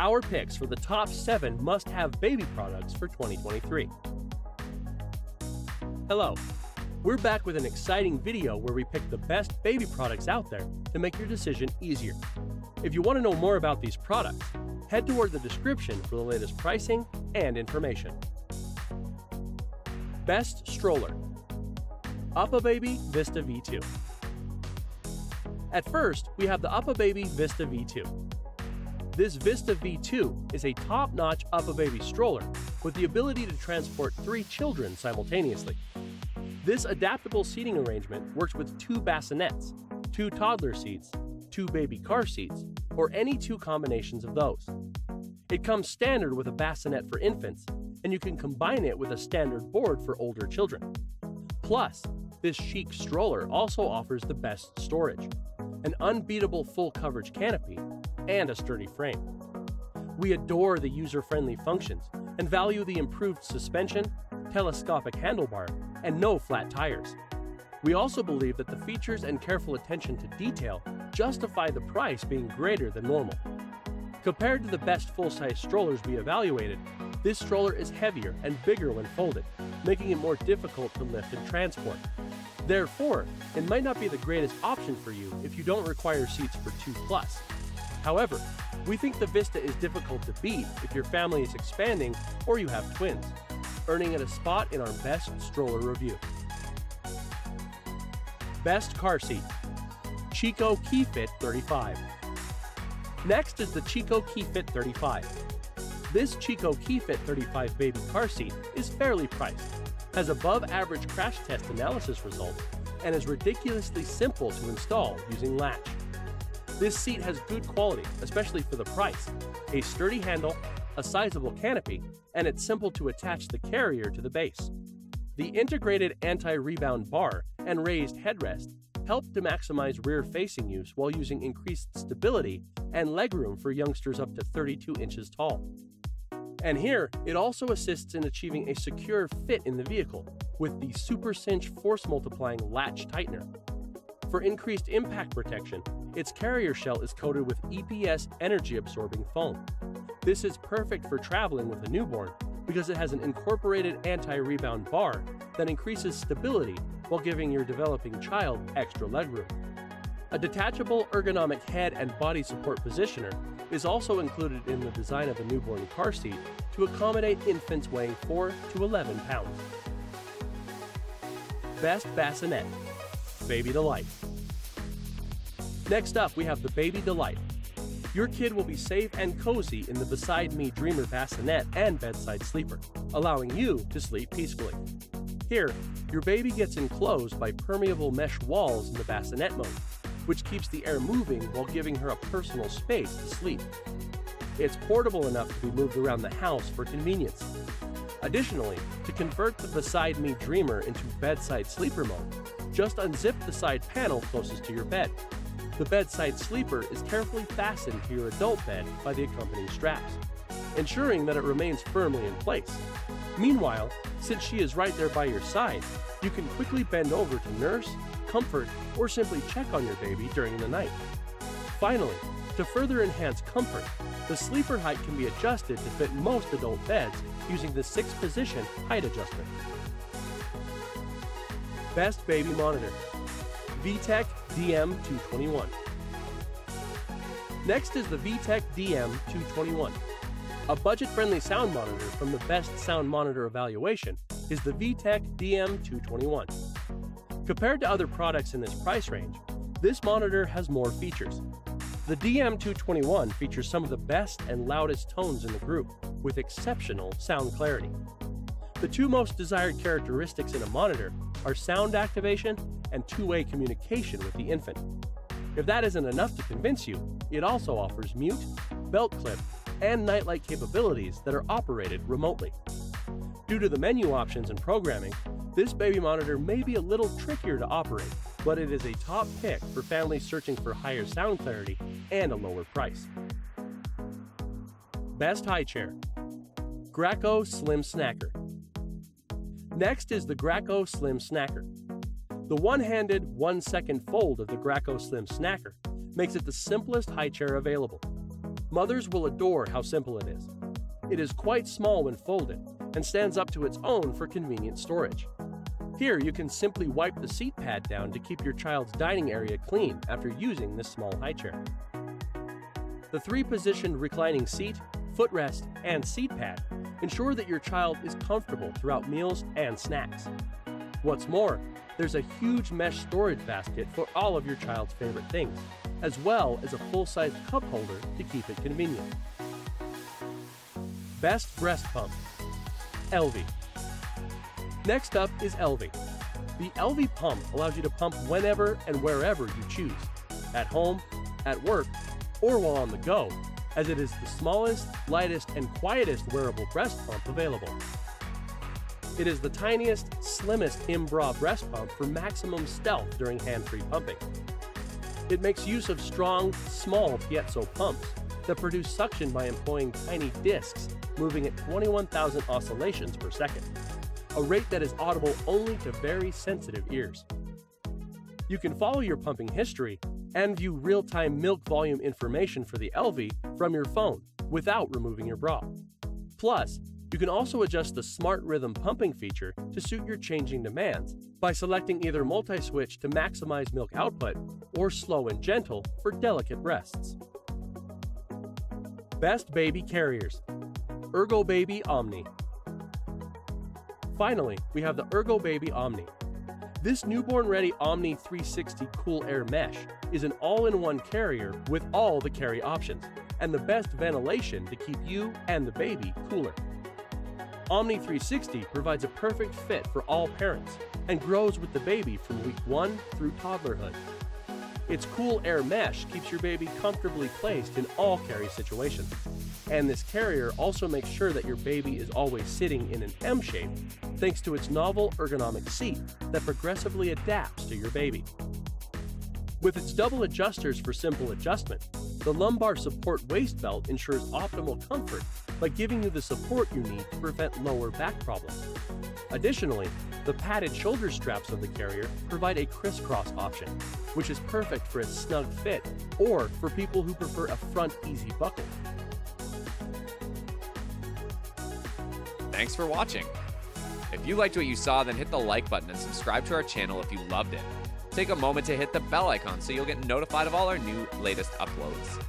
Our picks for the top 7 must have baby products for 2023. Hello, we're back with an exciting video where we pick the best baby products out there to make your decision easier. If you want to know more about these products, head toward the description for the latest pricing and information. Best Stroller UPPAbaby Vista V2 At first, we have the UPPAbaby Vista V2. This Vista V2 is a top-notch UPPAbaby stroller with the ability to transport three children simultaneously. This adaptable seating arrangement works with two bassinets, two toddler seats, two baby car seats, or any two combinations of those. It comes standard with a bassinet for infants, and you can combine it with a standard board for older children. Plus, this chic stroller also offers the best storage, an unbeatable full coverage canopy, and a sturdy frame. We adore the user friendly functions and value the improved suspension, telescopic handlebar, and no flat tires. We also believe that the features and careful attention to detail justify the price being greater than normal. Compared to the best full size strollers we evaluated, this stroller is heavier and bigger when folded, making it more difficult to lift and transport. Therefore, it might not be the greatest option for you if you don't require seats for 2 plus. However, we think the Vista is difficult to beat if your family is expanding or you have twins, earning it a spot in our best stroller review. Best car seat Chicco KeyFit 35. Next is the Chicco KeyFit 35. This Chicco KeyFit 35 baby car seat is fairly priced, has above average crash test analysis results, and is ridiculously simple to install using latch. This seat has good quality, especially for the price, a sturdy handle, a sizable canopy, and it's simple to attach the carrier to the base. The integrated anti-rebound bar and raised headrest help to maximize rear-facing use while using increased stability and legroom for youngsters up to 32 inches tall. And here, it also assists in achieving a secure fit in the vehicle with the Super Cinch force multiplying latch tightener. For increased impact protection, its carrier shell is coated with EPS energy absorbing foam. This is perfect for traveling with a newborn because it has an incorporated anti rebound bar that increases stability while giving your developing child extra legroom. A detachable ergonomic head and body support positioner is also included in the design of a newborn car seat to accommodate infants weighing 4 to 11 pounds. Best Bassinet Baby Delight. Next up, we have the Baby Delight. Your kid will be safe and cozy in the Beside Me Dreamer bassinet and bedside sleeper, allowing you to sleep peacefully. Here, your baby gets enclosed by permeable mesh walls in the bassinet mode, which keeps the air moving while giving her a personal space to sleep. It's portable enough to be moved around the house for convenience. Additionally, to convert the Beside Me Dreamer into bedside sleeper mode, just unzip the side panel closest to your bed. The bedside sleeper is carefully fastened to your adult bed by the accompanying straps, ensuring that it remains firmly in place. Meanwhile, since she is right there by your side, you can quickly bend over to nurse, comfort, or simply check on your baby during the night. Finally, to further enhance comfort, the sleeper height can be adjusted to fit most adult beds using the six position height adjustment. Best Baby Monitor VTech DM221. Next is the VTech DM221. A budget friendly sound monitor from the Best Sound Monitor Evaluation is the VTech DM221. Compared to other products in this price range, this monitor has more features. The DM221 features some of the best and loudest tones in the group, with exceptional sound clarity. The two most desired characteristics in a monitor are sound activation and two way communication with the infant. If that isn't enough to convince you, it also offers mute, belt clip, and nightlight capabilities that are operated remotely. Due to the menu options and programming, this baby monitor may be a little trickier to operate, but it is a top pick for families searching for higher sound clarity and a lower price. Best High Chair Graco Slim Snacker Next is the Graco Slim Snacker. The one-handed, one-second fold of the Graco Slim Snacker makes it the simplest high chair available. Mothers will adore how simple it is. It is quite small when folded and stands up to its own for convenient storage. Here, you can simply wipe the seat pad down to keep your child's dining area clean after using this small high chair. The three positioned reclining seat, footrest, and seat pad ensure that your child is comfortable throughout meals and snacks. What's more, there's a huge mesh storage basket for all of your child's favorite things, as well as a full size cup holder to keep it convenient. Best breast pump Elvie. Next up is Elvie. The Elvie pump allows you to pump whenever and wherever you choose at home, at work, or while on the go, as it is the smallest, lightest, and quietest wearable breast pump available. It is the tiniest, slimmest in-bra breast pump for maximum stealth during hand-free pumping. It makes use of strong, small piezo pumps that produce suction by employing tiny discs moving at 21,000 oscillations per second, a rate that is audible only to very sensitive ears. You can follow your pumping history and view real-time milk volume information for the Elvie from your phone without removing your bra. Plus, you can also adjust the Smart Rhythm pumping feature to suit your changing demands by selecting either multi-switch to maximize milk output or slow and gentle for delicate breasts. Best Baby Carriers Ergobaby Omni Finally, we have the Ergobaby Omni. This newborn-ready Omni 360 Cool Air Mesh is an all-in-one carrier with all the carry options and the best ventilation to keep you and the baby cooler. Omni 360 provides a perfect fit for all parents and grows with the baby from week 1 through toddlerhood. Its cool air mesh keeps your baby comfortably placed in all carry situations. And this carrier also makes sure that your baby is always sitting in an M shape thanks to its novel ergonomic seat that progressively adapts to your baby. With its double adjusters for simple adjustment, the lumbar support waist belt ensures optimal comfort by giving you the support you need to prevent lower back problems. Additionally, the padded shoulder straps of the carrier provide a crisscross option, which is perfect for a snug fit or for people who prefer a front easy buckle. Thanks for watching. If you liked what you saw, then hit the like button and subscribe to our channel if you loved it. Take a moment to hit the bell icon so you'll get notified of all our new latest uploads.